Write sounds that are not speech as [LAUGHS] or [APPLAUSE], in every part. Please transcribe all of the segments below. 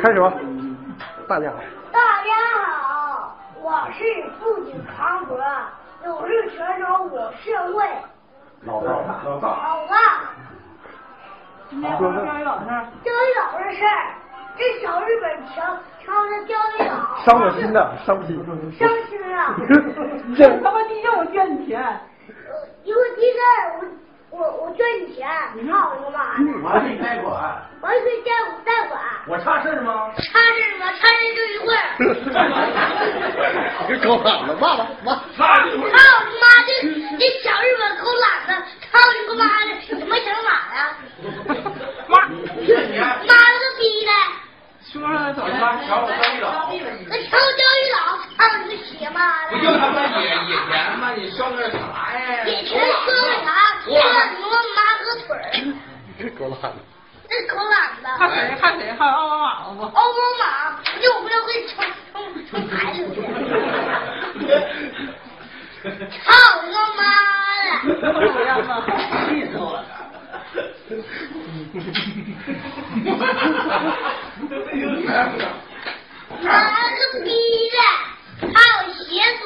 开始吧，大家好。大家好，我是父亲康博，有志全省我社会老大，老大，老大。今天说教育老师，教育老师的事儿，这小日本调调的教育老，伤我心了，伤心。伤心了。[LAUGHS] 这他妈地震我捐你钱，呃因为地震，我我我捐你钱，操你妈的！我还给你贷款，我还可以贷款贷款，我差事儿吗？差事吗？差事就一会儿。这狗懒子，骂吧骂。差一会操你妈的！这小日本狗懒子，操你个妈的！什么想法呀？妈，妈了个逼的！说上走我的，他瞧我教育老，那瞧教育老，操你个血妈的！不就他妈野野田吗？你说个啥呀？野田说个啥？说你妈妈个腿儿，[LAUGHS] 这狗懒子。这狗懒子！还谁还谁还有奥巴马吗不？欧盟马，就不要给你冲冲冲台上去！操你个妈的！这样吧，气死我了！妈个逼的！还有鞋主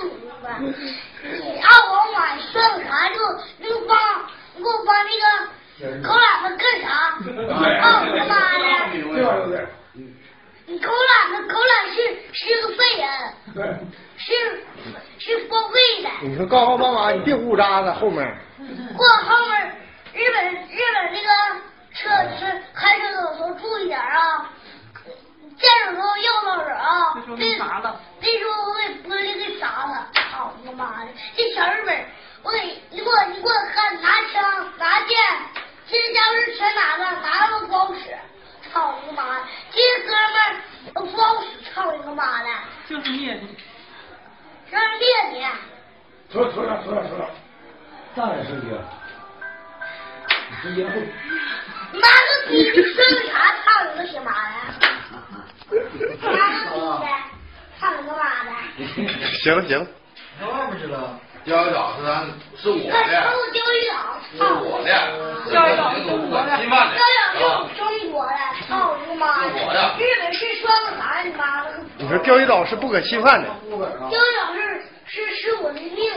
子！你让我买算啥就你给我帮你给我帮那个狗懒子干啥？操你个妈的！你狗懒子，狗懒是是个废人，是是报废的。你说告诉妈妈，你别呜渣子后面。过后面日本日本那个车是开车的时候注意点啊，见着时候要到人啊，这家伙是全拿着，拿着不好使，操你妈的！这些哥们儿都不好使，操你个妈的！就是灭你，让人灭你！说说说说说，当然是你了，你是烟后。你妈个逼！你说个啥？操你个血妈的！妈个逼的！操你个妈的！行了行了，上外面去了。钓鱼岛是咱是我快的，抽教育长！是操我的，教育老师是我的。侵犯的。钓鱼岛是中国的！操你妈的！日本是双个啥？你妈了个逼！你说钓鱼岛是不可侵犯的。钓鱼岛是是是我的。命，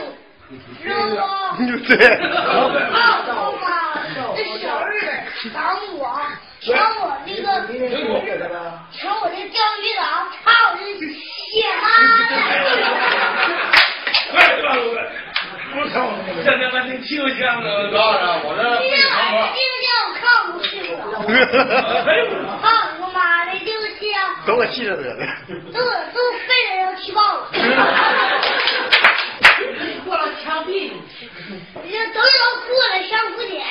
知道不？对。操他妈的！这小日本挡我，抢我那个。抢我这钓鱼岛，操我这血妈的！不操！这他妈挺清香的，告诉我这今天晚上今天我看不去了。操你个妈的，这个气啊，都我气着得了。都都废人要气爆了。过了枪毙你！这等要过了上不点，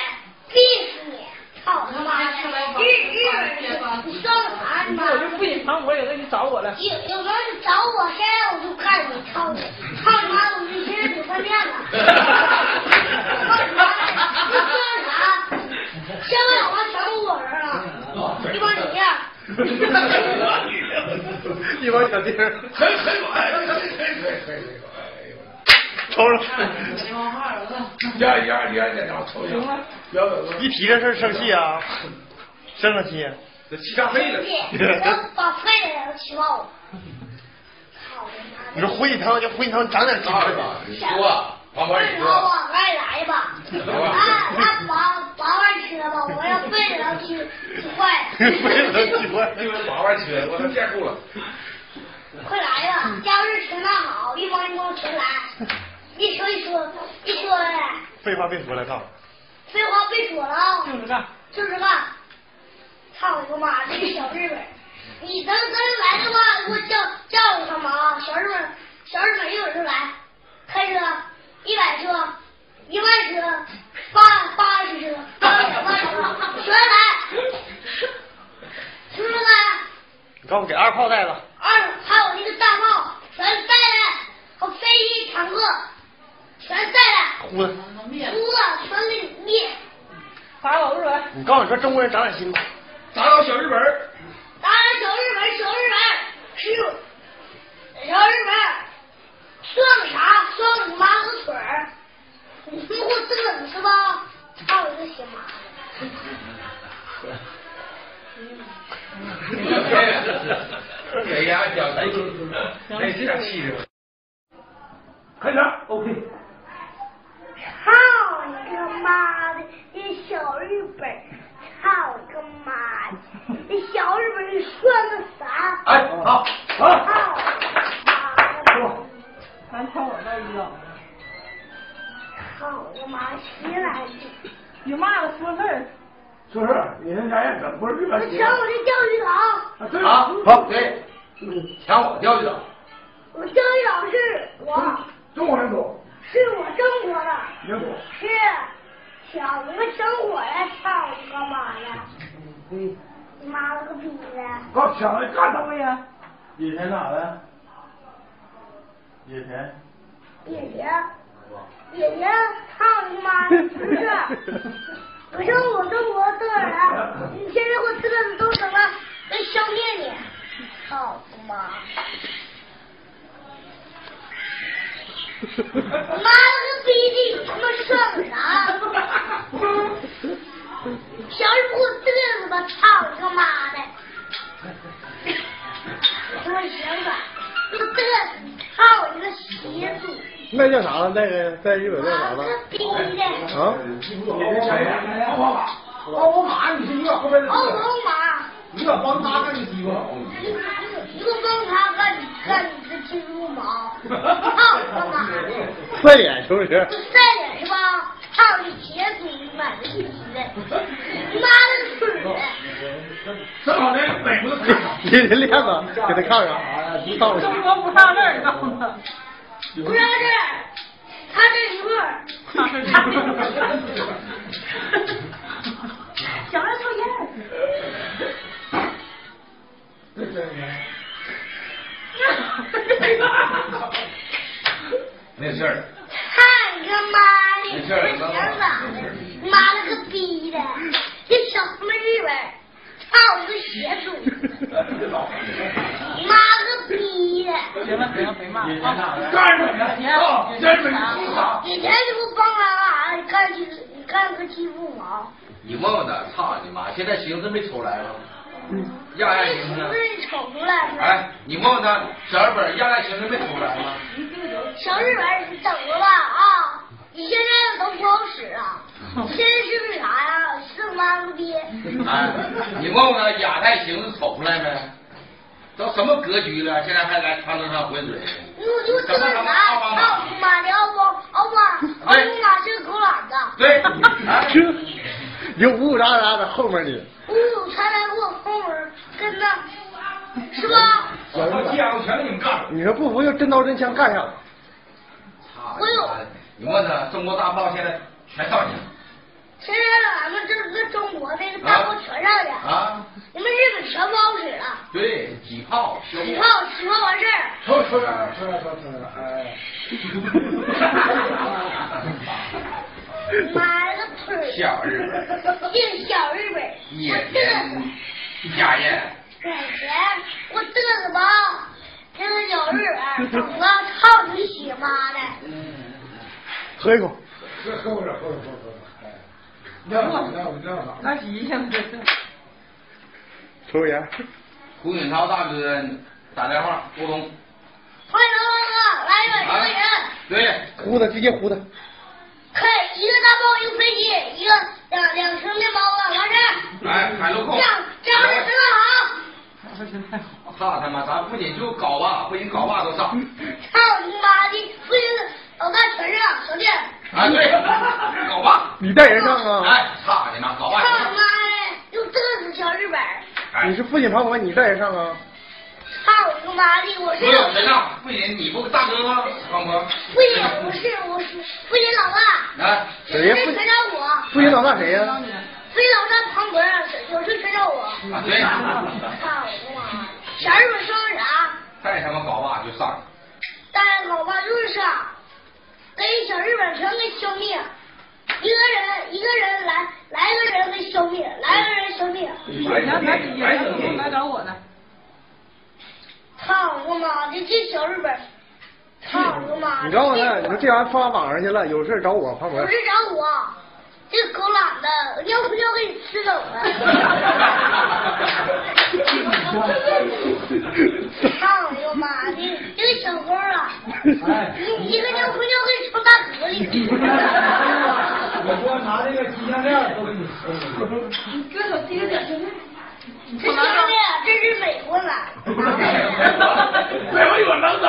逼死你！操他妈的！日日本，你说个啥？你妈我就不隐藏，我也给你找我了。有有时候你找我，现在我就看你，操你！操你妈！我这现在煮饭店了。操你妈！你说个啥？现在老妈全都我人了，一帮你样。[LAUGHS] 一帮小弟儿。很很晚，嘿嘿嘿嘿，瞅瞅。呀呀呀呀！然后抽行了，不要有一提这事儿生气啊，[LAUGHS] 生生气。这气炸肺了。我把肺人都气爆了。操你说胡锦涛就胡一腾长点精神吧。你说，旁边你你说我说，爱来吧，啊，那把把碗吃了吧，我要废人要气气坏了。非常喜欢。因为八万缺，我都见住了。快来吧，家日吃那好，一帮一帮全来。一说一说一说的，废话别说了，操！废话别说了啊，就是干。就是干。操你个妈！这个小日本，你能跟来的话，给我叫叫他们啊！小日本，小日本一会儿就来，开车一百车，一万车，八八十车，八两万车，全来，听着没？你告诉我给二炮带了。二还有那个大炮全带来，还有飞机、坦克全带来，呼的。胡子全给你灭，打老日本，你告诉你说中国人长点心吧。打倒小日本儿，当然小日本，小日本是小日本算个啥？算你妈个腿儿！你他妈给我嘚瑟是吧？操你个血妈！嘿给呀，讲谁谁这点气质？快点，OK。操你个妈的！这小日本，操你个妈的！这小日本，你算个啥？哎，好，操好，你妈的！咱挑我这一个，操你妈！谁来！有嘛了说事儿？说事儿，你人家也整不是日我本抢我的钓鱼岛！啊，对好，好，对，抢我钓鱼岛，我钓鱼岛是我，中国人多，是我中国的，人多。是抢我们生活呀！操你个妈呀！嗯，你妈了个逼的！搞抢了干他对呀，野田哪的？姐姐，姐姐，操你妈的！不是，[LAUGHS] 不是我中国嘚儿了，你现在我嘚瑟都成了要消灭你！操你妈！妈了个逼的，他妈剩啥？小日不给我嘚瑟吧！操你个妈的！[LAUGHS] 他妈行吧，那叫啥？那个在日本叫啥妈子？了个逼的！啊？奥巴马，奥巴马，你是一个后边的，奥巴马，你可帮他干你鸡巴。你你给我帮他干你干你个金猪毛！操你个妈的！晒脸是不是？你晒脸是吧？操你邪主！你妈的逼的！你妈的腿的！你这链子给他看看，上中国不上这儿，告诉他。不是这儿，他这一会儿，[LAUGHS] 小孩抽烟。没事儿，看你个妈的！我想咋的？妈了个逼的！这小他妈日本，操你个邪主！妈了个逼的！行了行了，别骂了啊。干什么呀？你干啥？你干鸡，你干个欺负我？你问问他，操你妈！现在形子没瞅来吗？样样这形子不。是你瞅出来吗？哎，你问问他，小日本样样形子没瞅出来吗？小日本，你等着吧啊！你现在都不好使啊！你现在是不是啥呀？是妈个逼！哎，你问问他亚太形子瞅出来没？都什么格局了，现在还来长城上浑水？你我就这啥？奥布马的奥布奥布马奥布马是个狗懒子，对，哎，你就呜呜喳喳的后面的，呜呜才来我后门跟那，是吧？我他鸡我全给你们干了。你说不服就真刀真枪干上。操你妈的！你问他，中国大炮现在全上去了现在咱们这个中国那个大炮全上去，啊？你们日本全不好使了，对，几炮消灭起炮几炮完事儿，抽抽点，抽点，抽抽点，哎。[LAUGHS] 妈了个腿！小日本，[LAUGHS] 净小日本，野我嘚瑟田，家燕，给钱，我嘚瑟吧，这个小日本，怎么操你血妈的！喝一口，喝喝会儿，喝会儿，喝会儿，喝会儿。哎，尿少，尿尿少。那洗性这是。抽根烟。胡锦涛大哥打电话沟通，欢迎大哥，来一百多个人，对，呼他，直接呼他。可以一个大炮，一个飞机，一个两两层面包子，完事儿。来，海陆空这，样这样式真的好。操他妈，咱不仅就搞吧，不仅搞吧都上，操你妈的！不行，老大全上，小弟。啊对，[LAUGHS] 搞吧，你带人上啊？哎，操你妈，搞吧操，你妈你是父亲庞博，你带人上啊？操你个妈的！我是所有人呐，不仅你不大哥吗？方博，父亲，我是我是父亲老大，来，有事全找我。父亲老大谁呀、父亲老大庞博，有事全找我。啊对，操你妈！小日本说啥？带他妈搞吧就上，但是老爸就是上，给小日本全给消灭。一个人一个人来来个人给消灭，来个人消灭。咱咱底下人来找我呢。操我妈的，这小日本！操我妈的！你找我呢，你说这玩意儿发网上去了，有事找我胖博不。是找我，这狗懒子，要不要给你吃走了？个吉祥链都给你收了。你哥手提个点现在。这项链这是美国买的，美国有能的，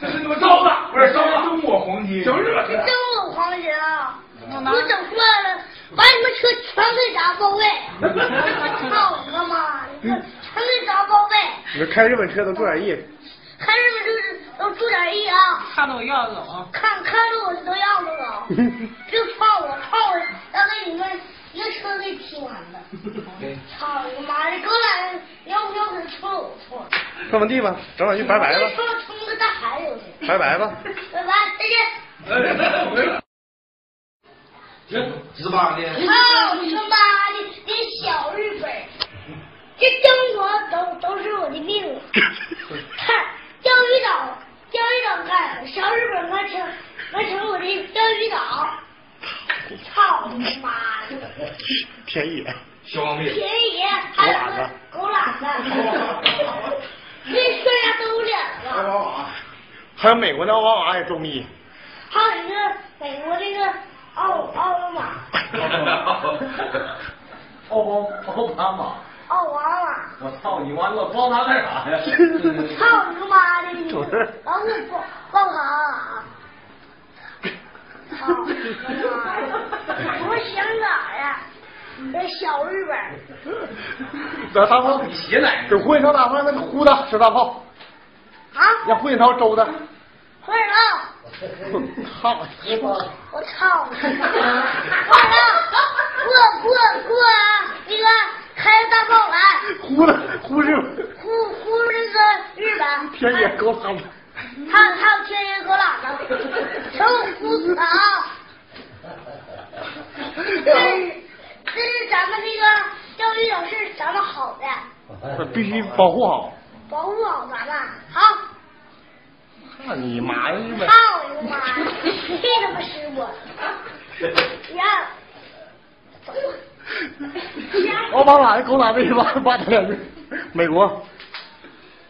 这是你们烧的，不是烧的，中国黄金，整日这真有黄金啊！我整出来了，把你们车全给砸报废！操你个妈！你这全给砸报废！你说开日本车都注点意，看日本就是都注点意啊！看着我要走啊！看看着我都要不了，[LAUGHS] 就操我操我，要给你们一个车给踢完了！[LAUGHS] 操你妈的，给我俩要不要不错我错？碰碰地吧，整两句拜拜吧冲个大海里去！拜拜吧。拜拜，再见。十八的，操你妈的，你小日本，这中国都都是我的命啊！看钓鱼岛，钓小日本完成完成我的钓鱼岛，操你妈的！天野，消防队，便宜还有 [LAUGHS] 个狗懒子，这说啥都有脸了。还有美国的奥巴马也中意。还有一个美国那个奥奥巴马，[LAUGHS] 奥巴奥巴马，奥巴马。我操你妈！我包他干啥呀？操你个妈的！你老虎抱抱他啊！操你个妈的！我想咋呀？这小日本让大炮，你鞋奶给胡锦涛打炮，那个呼的使大炮，啊！让胡锦涛周的。快点啊！操！我操你！快点！过过过啊！那个开着大炮来，呼的呼日呼呼那个日本。天野狗嗓 [LAUGHS] 子。还有还有天野狗懒子，全给我呼死他啊！这是这是咱们那个钓鱼岛是咱们好的，必须保护好。保护好咱们。好，操你妈呀！操你个妈呀！这他妈师傅！呀，走奥巴马的狗哪为什么把他两句？美国，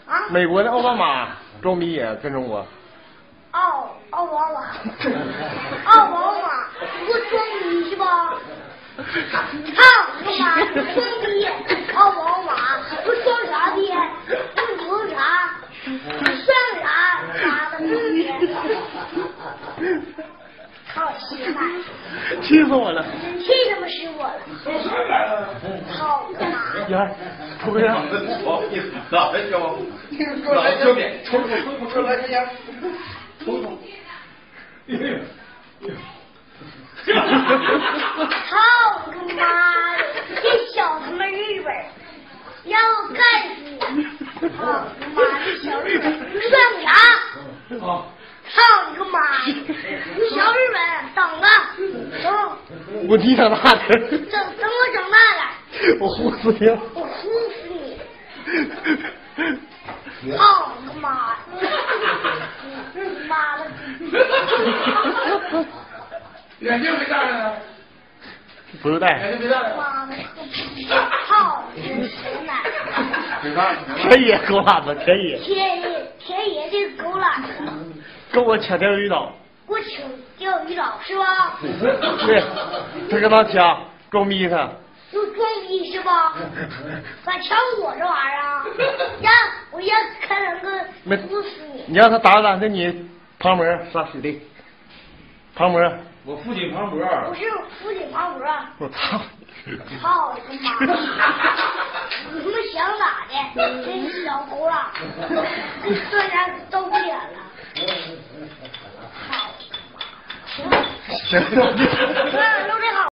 啊！美国的奥巴马装逼也跟着我。奥奥巴马，奥巴马，你给我装逼 [LAUGHS] 是吧？操你个妈！装逼！奥巴马，我装啥逼？我牛啥？我算啥？妈的，操！气死我了！气他妈死我了！操你个妈！呀，抽根烟。不好意思，哪来消防？哪来消灭？抽抽抽抽来这样，抽抽。操你个妈的！这小他妈日本，要我干死你！操你妈的小日本，你算个啥？啊，操你个妈小日本，等着，等我你长大的，等等我长大了，我呼死你！我呼操你个妈的！你妈的！眼镜没戴呢，不用戴眼，镜没戴呢。妈的！操你个熊奶！没看，天野狗懒子，天野天爷，天爷这个狗懒子，跟我抢钓鱼岛。我抢钓鱼岛是吧？对，他跟他抢，装逼他。[LAUGHS] 咋抢我这玩意儿啊？[LAUGHS] 让我让开两个没不死你！你让他打打，那你旁门杀死的。旁门，我父亲庞博，不是父亲庞博，我操！操你个妈！你他妈想咋的？[LAUGHS] 这小狗懒子，这虽然都不脸了。操你个妈！行了。行。